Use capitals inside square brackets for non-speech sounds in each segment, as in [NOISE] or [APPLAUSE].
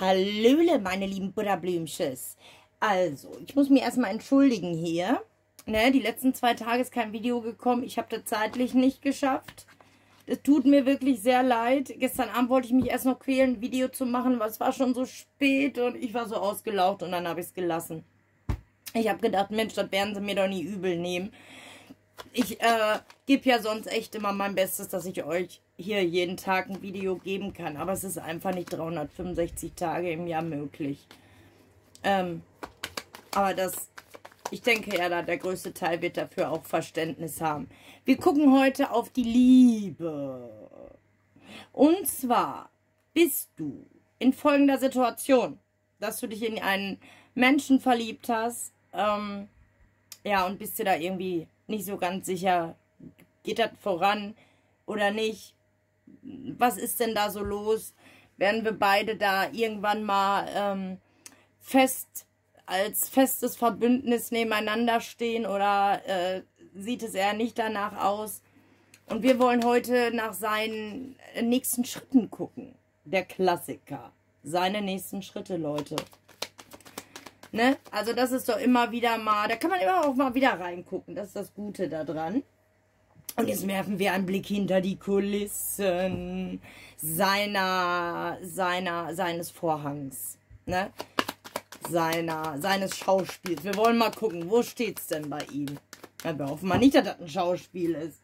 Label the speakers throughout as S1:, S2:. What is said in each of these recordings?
S1: Hallöle, meine lieben Butterblümchens. Also, ich muss mich erstmal entschuldigen hier. Ne, die letzten zwei Tage ist kein Video gekommen. Ich habe das zeitlich nicht geschafft. Es tut mir wirklich sehr leid. Gestern Abend wollte ich mich erst noch quälen, ein Video zu machen, weil es war schon so spät und ich war so ausgelaucht und dann habe ich es gelassen. Ich habe gedacht, Mensch, das werden sie mir doch nie übel nehmen. Ich äh, gebe ja sonst echt immer mein Bestes, dass ich euch hier jeden Tag ein Video geben kann. Aber es ist einfach nicht 365 Tage im Jahr möglich. Ähm, aber das, ich denke ja, der größte Teil wird dafür auch Verständnis haben. Wir gucken heute auf die Liebe. Und zwar bist du in folgender Situation, dass du dich in einen Menschen verliebt hast, ähm, ja, und bist dir da irgendwie nicht so ganz sicher, geht das voran oder nicht? was ist denn da so los? Werden wir beide da irgendwann mal ähm, fest als festes Verbündnis nebeneinander stehen oder äh, sieht es eher nicht danach aus? Und wir wollen heute nach seinen nächsten Schritten gucken. Der Klassiker. Seine nächsten Schritte, Leute. Ne? Also das ist doch immer wieder mal, da kann man immer auch mal wieder reingucken. Das ist das Gute daran. Und jetzt werfen wir einen Blick hinter die Kulissen seiner, seiner, seines Vorhangs, ne? Seiner, seines Schauspiels. Wir wollen mal gucken, wo steht's denn bei ihm? Ja, wir hoffen mal nicht, dass das ein Schauspiel ist.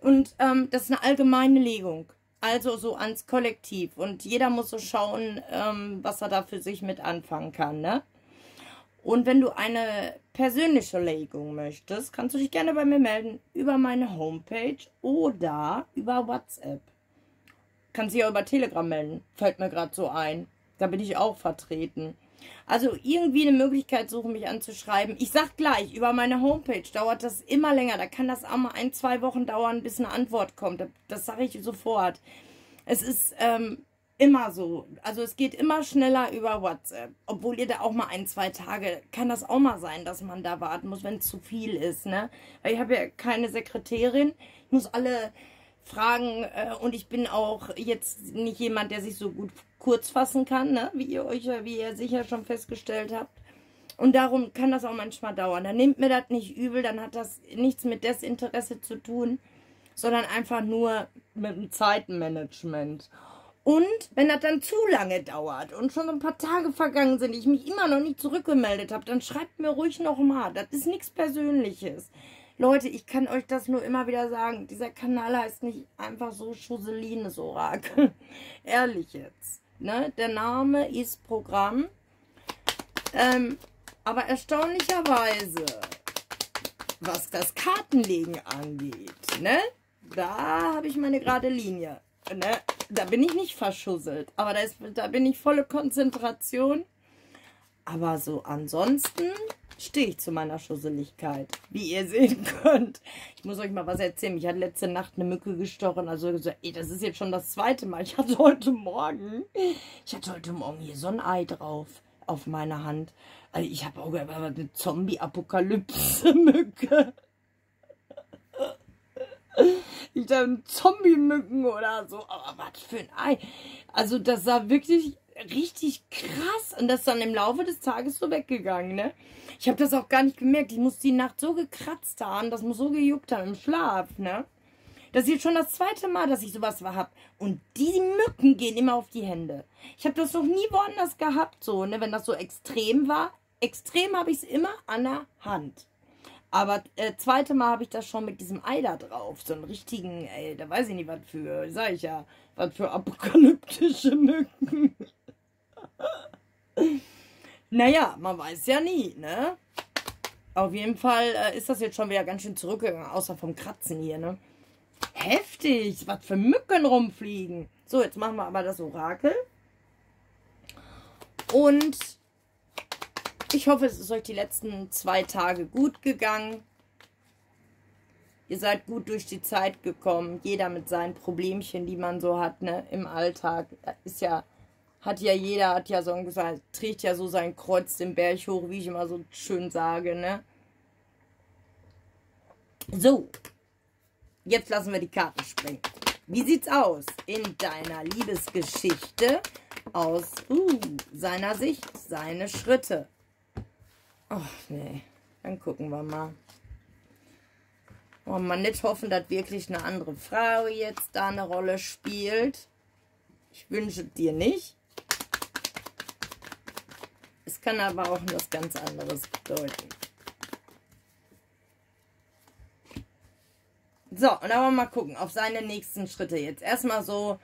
S1: Und ähm, das ist eine allgemeine Legung. Also so ans Kollektiv. Und jeder muss so schauen, ähm, was er da für sich mit anfangen kann, ne? Und wenn du eine persönliche Legung möchtest, kannst du dich gerne bei mir melden über meine Homepage oder über WhatsApp. Kannst dich auch über Telegram melden, fällt mir gerade so ein. Da bin ich auch vertreten. Also irgendwie eine Möglichkeit suchen, mich anzuschreiben. Ich sag gleich, über meine Homepage dauert das immer länger. Da kann das auch mal ein, zwei Wochen dauern, bis eine Antwort kommt. Das sage ich sofort. Es ist ähm, Immer so. Also es geht immer schneller über WhatsApp. Obwohl ihr da auch mal ein, zwei Tage, kann das auch mal sein, dass man da warten muss, wenn es zu viel ist, ne? Weil ich habe ja keine Sekretärin. Ich muss alle fragen äh, und ich bin auch jetzt nicht jemand, der sich so gut kurz fassen kann, ne? Wie ihr euch, wie ihr sicher schon festgestellt habt. Und darum kann das auch manchmal dauern. Dann nehmt mir das nicht übel, dann hat das nichts mit Desinteresse zu tun, sondern einfach nur mit dem Zeitmanagement. Und wenn das dann zu lange dauert und schon ein paar Tage vergangen sind, ich mich immer noch nicht zurückgemeldet habe, dann schreibt mir ruhig nochmal. Das ist nichts Persönliches. Leute, ich kann euch das nur immer wieder sagen. Dieser Kanal heißt nicht einfach so Schuselines Orakel. [LAUGHS] Ehrlich jetzt. Ne? Der Name ist Programm. Ähm, aber erstaunlicherweise, was das Kartenlegen angeht, ne? Da habe ich meine gerade Linie. Ne? Da bin ich nicht verschusselt. Aber da, ist, da bin ich volle Konzentration. Aber so ansonsten stehe ich zu meiner Schusseligkeit, wie ihr sehen [LAUGHS] könnt. Ich muss euch mal was erzählen. Ich hatte letzte Nacht eine Mücke gestochen. Also gesagt, ey, das ist jetzt schon das zweite Mal. Ich hatte heute Morgen, ich hatte heute Morgen hier so ein Ei drauf auf meiner Hand. Also ich habe auch eine Zombie-Apokalypse-Mücke. Ich dachte, Zombie-Mücken oder so. Aber was für ein Ei. Also das sah wirklich richtig krass. Und das ist dann im Laufe des Tages so weggegangen, ne? Ich habe das auch gar nicht gemerkt. Ich muss die Nacht so gekratzt haben. Das muss so gejuckt haben im Schlaf, ne? Das ist jetzt schon das zweite Mal, dass ich sowas habe. Und die Mücken gehen immer auf die Hände. Ich habe das noch nie woanders gehabt, so, ne? Wenn das so extrem war. Extrem habe ich es immer an der Hand. Aber äh, zweite Mal habe ich das schon mit diesem Ei da drauf. So einen richtigen, ey, da weiß ich nicht, was für, sag ich ja, was für apokalyptische Mücken. [LAUGHS] naja, man weiß ja nie, ne? Auf jeden Fall äh, ist das jetzt schon wieder ganz schön zurückgegangen, außer vom Kratzen hier, ne? Heftig, was für Mücken rumfliegen. So, jetzt machen wir aber das Orakel. Und ich hoffe, es ist euch die letzten zwei Tage gut gegangen. Ihr seid gut durch die Zeit gekommen. Jeder mit seinen Problemchen, die man so hat, ne, im Alltag. Ist ja, hat ja jeder, hat ja so gesagt, trägt ja so sein Kreuz den Berg hoch, wie ich immer so schön sage, ne. So. Jetzt lassen wir die Karten springen. Wie sieht's aus in deiner Liebesgeschichte aus uh, seiner Sicht, seine Schritte. Ach nee, dann gucken wir mal. Wollen wir nicht hoffen, dass wirklich eine andere Frau jetzt da eine Rolle spielt. Ich wünsche dir nicht. Es kann aber auch was ganz anderes bedeuten. So, und dann wollen wir mal gucken auf seine nächsten Schritte. Jetzt erstmal so,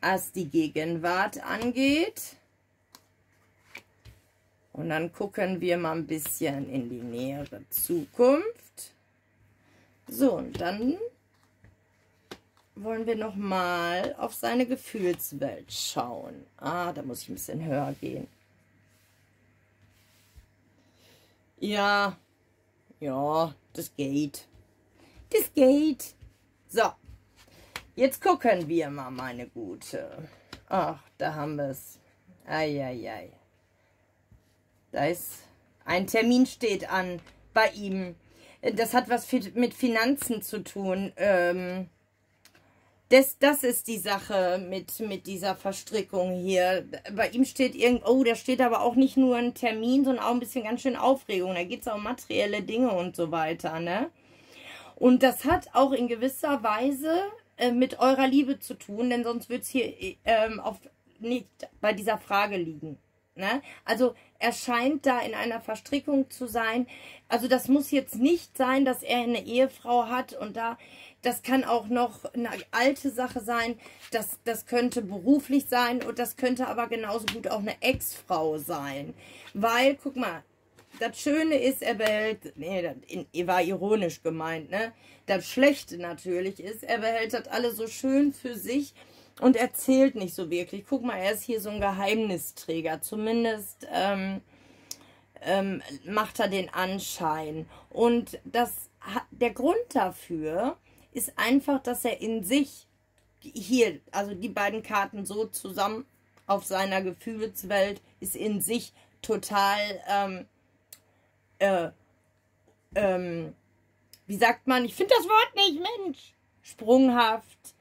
S1: was die Gegenwart angeht. Und dann gucken wir mal ein bisschen in die nähere Zukunft. So, und dann wollen wir noch mal auf seine Gefühlswelt schauen. Ah, da muss ich ein bisschen höher gehen. Ja, ja, das geht. Das geht. So, jetzt gucken wir mal, meine Gute. Ach, da haben wir es. Eieiei. Da ist ein Termin steht an bei ihm. Das hat was mit Finanzen zu tun. Ähm, das, das ist die Sache mit, mit dieser Verstrickung hier. Bei ihm steht irgend, oh, da steht aber auch nicht nur ein Termin, sondern auch ein bisschen ganz schön Aufregung. Da geht es auch um materielle Dinge und so weiter, ne? Und das hat auch in gewisser Weise äh, mit eurer Liebe zu tun, denn sonst würde es hier ähm, auf, nicht bei dieser Frage liegen. Ne? Also er scheint da in einer Verstrickung zu sein. Also das muss jetzt nicht sein, dass er eine Ehefrau hat und da das kann auch noch eine alte Sache sein. Das, das könnte beruflich sein und das könnte aber genauso gut auch eine Ex-Frau sein. Weil, guck mal, das Schöne ist, er behält, nee, das war ironisch gemeint, ne? Das Schlechte natürlich ist, er behält das alle so schön für sich und erzählt nicht so wirklich. Guck mal, er ist hier so ein Geheimnisträger. Zumindest ähm, ähm, macht er den Anschein. Und das, der Grund dafür ist einfach, dass er in sich hier, also die beiden Karten so zusammen auf seiner Gefühlswelt, ist in sich total, ähm, äh, ähm, wie sagt man, ich finde das Wort nicht, Mensch, sprunghaft,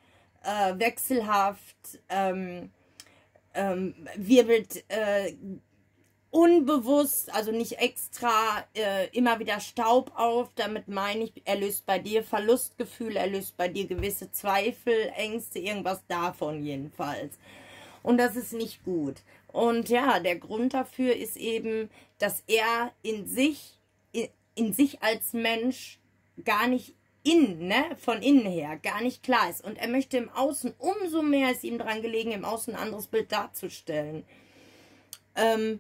S1: äh, wechselhaft, ähm, ähm, wirbelt äh, unbewusst, also nicht extra, äh, immer wieder Staub auf. Damit meine ich, er löst bei dir Verlustgefühle, er löst bei dir gewisse Zweifel, Ängste, irgendwas davon jedenfalls. Und das ist nicht gut. Und ja, der Grund dafür ist eben, dass er in sich, in, in sich als Mensch gar nicht innen, ne, von innen her, gar nicht klar ist. Und er möchte im Außen, umso mehr ist ihm dran gelegen, im Außen ein anderes Bild darzustellen. Ähm,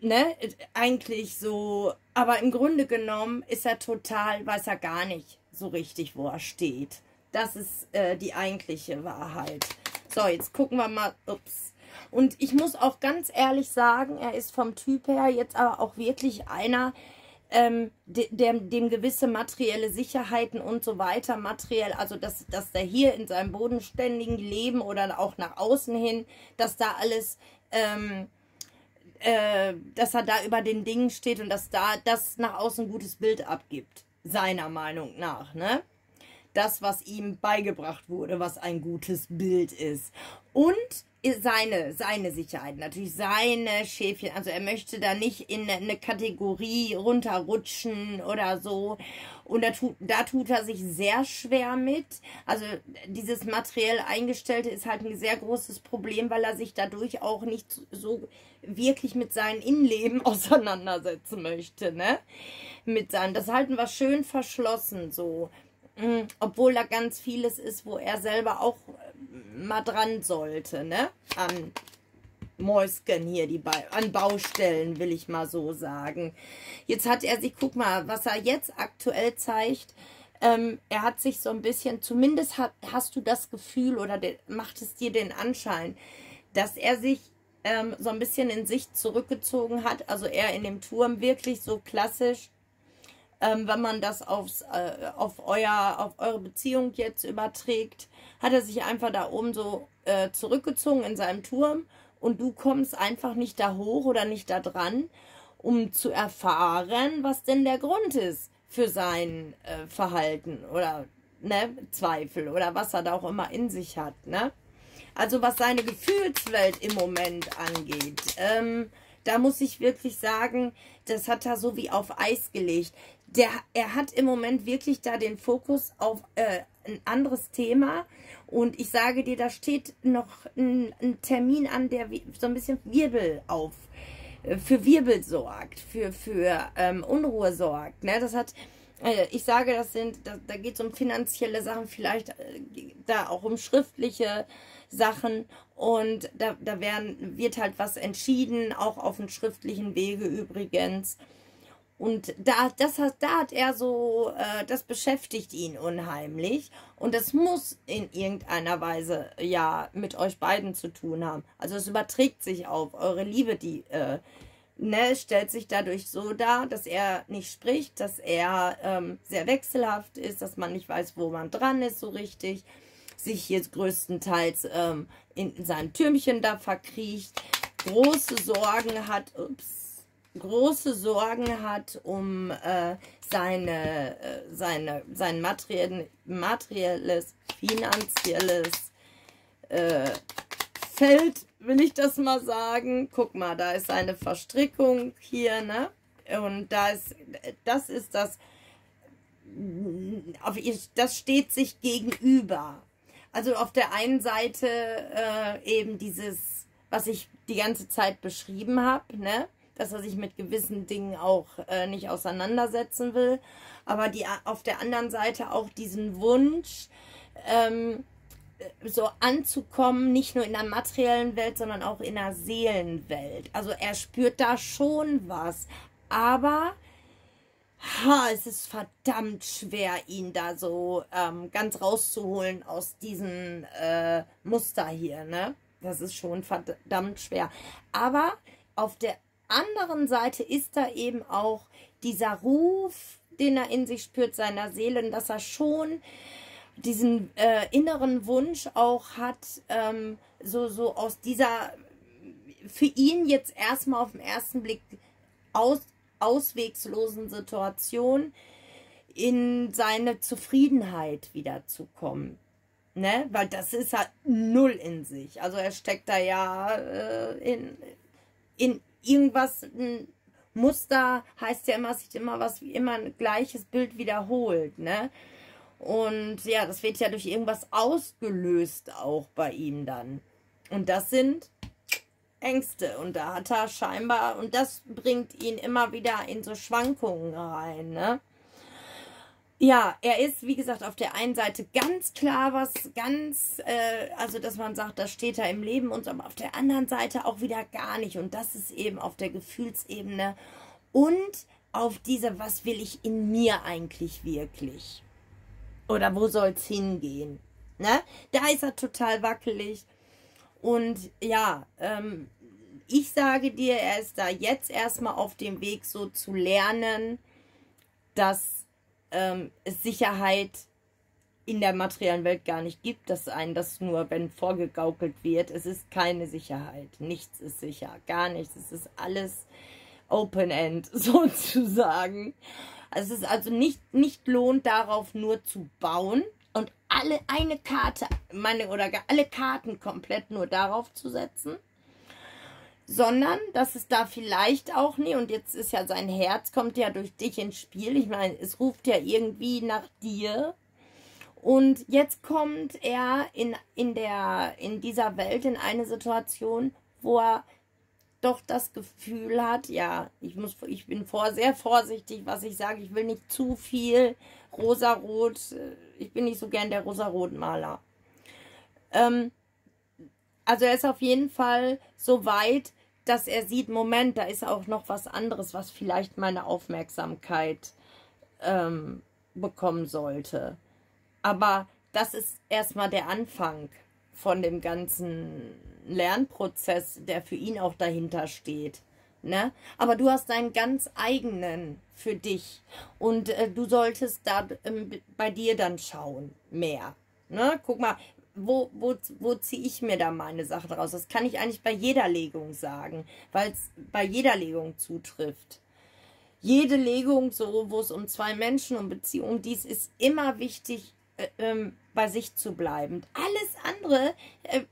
S1: ne, eigentlich so, aber im Grunde genommen ist er total, weiß er gar nicht so richtig, wo er steht. Das ist äh, die eigentliche Wahrheit. So, jetzt gucken wir mal, ups. Und ich muss auch ganz ehrlich sagen, er ist vom Typ her jetzt aber auch wirklich einer, ähm, de, dem, dem gewisse materielle Sicherheiten und so weiter, materiell, also dass, dass er hier in seinem bodenständigen Leben oder auch nach außen hin, dass da alles ähm, äh, dass er da über den Dingen steht und dass da das nach außen ein gutes Bild abgibt. Seiner Meinung nach, ne? Das, was ihm beigebracht wurde, was ein gutes Bild ist. Und seine, seine Sicherheit, natürlich seine Schäfchen. Also er möchte da nicht in eine Kategorie runterrutschen oder so. Und da tut, da tut er sich sehr schwer mit. Also dieses materiell Eingestellte ist halt ein sehr großes Problem, weil er sich dadurch auch nicht so wirklich mit seinem Innenleben [LAUGHS] auseinandersetzen möchte, ne? Mit seinem, das halten wir schön verschlossen, so. Mhm, obwohl da ganz vieles ist, wo er selber auch äh, mal dran sollte, ne? An Mäusken hier, die ba an Baustellen, will ich mal so sagen. Jetzt hat er sich, guck mal, was er jetzt aktuell zeigt, ähm, er hat sich so ein bisschen, zumindest hat, hast du das Gefühl oder de, macht es dir den Anschein, dass er sich ähm, so ein bisschen in sich zurückgezogen hat, also er in dem Turm wirklich so klassisch, ähm, wenn man das aufs, äh, auf, euer, auf eure Beziehung jetzt überträgt, hat er sich einfach da oben so äh, zurückgezogen in seinem Turm und du kommst einfach nicht da hoch oder nicht da dran, um zu erfahren, was denn der Grund ist für sein äh, Verhalten oder ne, Zweifel oder was er da auch immer in sich hat. Ne? Also was seine Gefühlswelt im Moment angeht, ähm, da muss ich wirklich sagen, das hat er so wie auf Eis gelegt. Der, er hat im Moment wirklich da den Fokus auf äh, ein anderes Thema. Und ich sage dir, da steht noch ein, ein Termin an, der so ein bisschen Wirbel auf, äh, für Wirbel sorgt, für, für ähm, Unruhe sorgt. Ne? Das hat, äh, ich sage, das sind, da, da geht es um finanzielle Sachen, vielleicht äh, da auch um schriftliche Sachen und da, da werden, wird halt was entschieden, auch auf dem schriftlichen Wege übrigens. Und da, das hat, da hat er so, äh, das beschäftigt ihn unheimlich. Und das muss in irgendeiner Weise ja mit euch beiden zu tun haben. Also es überträgt sich auf eure Liebe, die äh, ne, stellt sich dadurch so dar, dass er nicht spricht, dass er ähm, sehr wechselhaft ist, dass man nicht weiß, wo man dran ist so richtig sich jetzt größtenteils ähm, in, in seinem Türmchen da verkriecht, große Sorgen hat, ups, große Sorgen hat um äh, seine, äh, seine, sein materiell, materielles, finanzielles äh, Feld, will ich das mal sagen. Guck mal, da ist eine Verstrickung hier, ne? Und da ist, das ist das, das steht sich gegenüber. Also auf der einen Seite äh, eben dieses, was ich die ganze Zeit beschrieben habe, ne? Dass er sich mit gewissen Dingen auch äh, nicht auseinandersetzen will. Aber die, auf der anderen Seite auch diesen Wunsch, ähm, so anzukommen, nicht nur in der materiellen Welt, sondern auch in der Seelenwelt. Also er spürt da schon was. Aber ha, es ist verdammt schwer, ihn da so ähm, ganz rauszuholen aus diesem äh, Muster hier, ne? Das ist schon verdammt schwer. Aber auf der anderen Seite ist da eben auch dieser Ruf, den er in sich spürt, seiner Seele, dass er schon diesen äh, inneren Wunsch auch hat, ähm, so, so aus dieser für ihn jetzt erstmal auf den ersten Blick aus, auswegslosen Situation in seine Zufriedenheit wiederzukommen. Ne? Weil das ist halt null in sich. Also er steckt da ja äh, in, in irgendwas, ein Muster heißt ja immer, sich immer was wie immer ein gleiches Bild wiederholt, ne? Und ja, das wird ja durch irgendwas ausgelöst auch bei ihm dann. Und das sind Ängste. Und da hat er scheinbar, und das bringt ihn immer wieder in so Schwankungen rein, ne? Ja, er ist, wie gesagt, auf der einen Seite ganz klar was ganz, äh, also dass man sagt, das steht da im Leben und aber auf der anderen Seite auch wieder gar nicht. Und das ist eben auf der Gefühlsebene und auf diese, was will ich in mir eigentlich wirklich? Oder wo soll es hingehen? Ne? Da ist er total wackelig. Und ja, ähm, ich sage dir, er ist da jetzt erstmal auf dem Weg, so zu lernen, dass ähm, Sicherheit in der materiellen Welt gar nicht gibt, dass ein das nur, wenn vorgegaukelt wird. Es ist keine Sicherheit. Nichts ist sicher. Gar nichts. Es ist alles Open-End [LAUGHS] sozusagen. Also es ist also nicht, nicht lohnt, darauf nur zu bauen, und alle eine Karte, meine oder alle Karten komplett nur darauf zu setzen, sondern dass es da vielleicht auch nie und jetzt ist ja sein Herz kommt ja durch dich ins Spiel. Ich meine, es ruft ja irgendwie nach dir. Und jetzt kommt er in, in, der, in dieser Welt in eine Situation, wo er doch das Gefühl hat, ja, ich muss, ich bin vor, sehr vorsichtig, was ich sage. Ich will nicht zu viel rosarot. Ich bin nicht so gern der rosarot Maler. Ähm, also er ist auf jeden Fall so weit, dass er sieht, Moment, da ist auch noch was anderes, was vielleicht meine Aufmerksamkeit ähm, bekommen sollte. Aber das ist erstmal der Anfang von dem ganzen Lernprozess, der für ihn auch dahinter steht. Ne? Aber du hast deinen ganz eigenen für dich und äh, du solltest da ähm, bei dir dann schauen, mehr. Ne? Guck mal, wo, wo, wo ziehe ich mir da meine Sachen raus? Das kann ich eigentlich bei jeder Legung sagen, weil es bei jeder Legung zutrifft. Jede Legung, so wo es um zwei Menschen und Beziehungen, dies ist immer wichtig, äh, ähm, bei sich zu bleiben. Alles andere äh,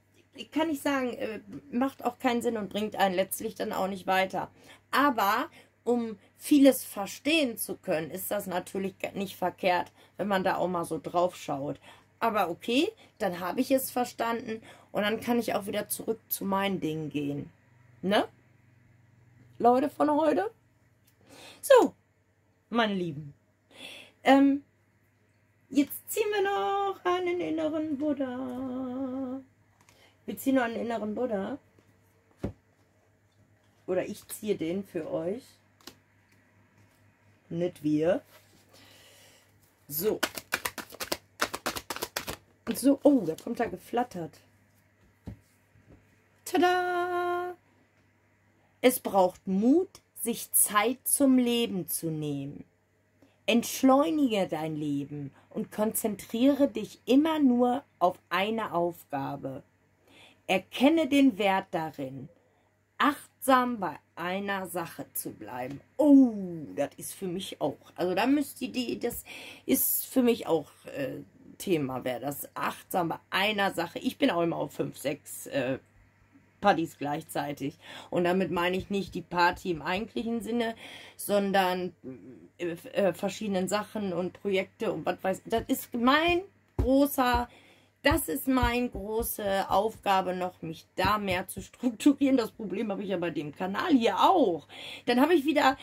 S1: kann ich sagen, äh, macht auch keinen Sinn und bringt einen letztlich dann auch nicht weiter. Aber um vieles verstehen zu können, ist das natürlich nicht verkehrt, wenn man da auch mal so drauf schaut. Aber okay, dann habe ich es verstanden und dann kann ich auch wieder zurück zu meinen Dingen gehen. Ne? Leute von heute? So, meine Lieben. Ähm, jetzt ziehen wir noch einen inneren Buddha. Wir ziehen noch einen inneren Buddha. Oder ich ziehe den für euch. Nicht wir. So. Und so, oh, da kommt da geflattert. Tada! Es braucht Mut, sich Zeit zum Leben zu nehmen. Entschleunige dein Leben und konzentriere dich immer nur auf eine Aufgabe. Erkenne den Wert darin, achtsam bei einer Sache zu bleiben. Oh, das ist für mich auch. Also da müsst ihr die, das ist für mich auch äh, Thema, wäre das achtsam bei einer Sache. Ich bin auch immer auf fünf, sechs äh, Partys gleichzeitig. Und damit meine ich nicht die Party im eigentlichen Sinne, sondern äh, äh, verschiedenen Sachen und Projekte und was weiß ich. Das ist mein großer das ist meine große Aufgabe noch, mich da mehr zu strukturieren. Das Problem habe ich ja bei dem Kanal hier auch. Dann habe ich wieder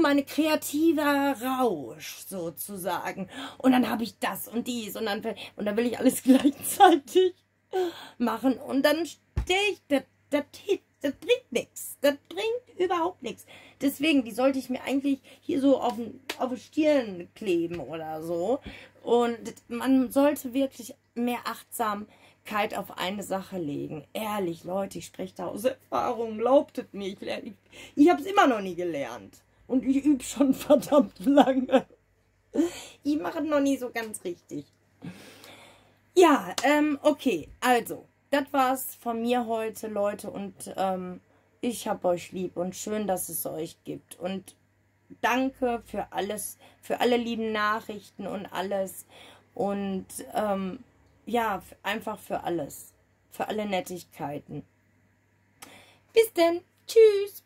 S1: meine kreativer Rausch sozusagen. Und dann habe ich das und dies und dann, und dann will ich alles [LAUGHS] gleichzeitig machen. Und dann stehe ich, das, das, das bringt nichts. Das bringt überhaupt nichts. Deswegen, die sollte ich mir eigentlich hier so auf, auf die Stirn kleben oder so. Und man sollte wirklich mehr Achtsamkeit auf eine Sache legen. Ehrlich, Leute, ich spreche da aus Erfahrung, glaubt es mir. Ich, ich, ich habe es immer noch nie gelernt. Und ich übe schon [LAUGHS] verdammt lange. Ich mache es noch nie so ganz richtig. Ja, ähm, okay, also, das war's von mir heute, Leute. Und ähm, ich habe euch lieb und schön, dass es euch gibt. Und danke für alles, für alle lieben Nachrichten und alles. Und ähm, ja, einfach für alles. Für alle Nettigkeiten. Bis denn. Tschüss.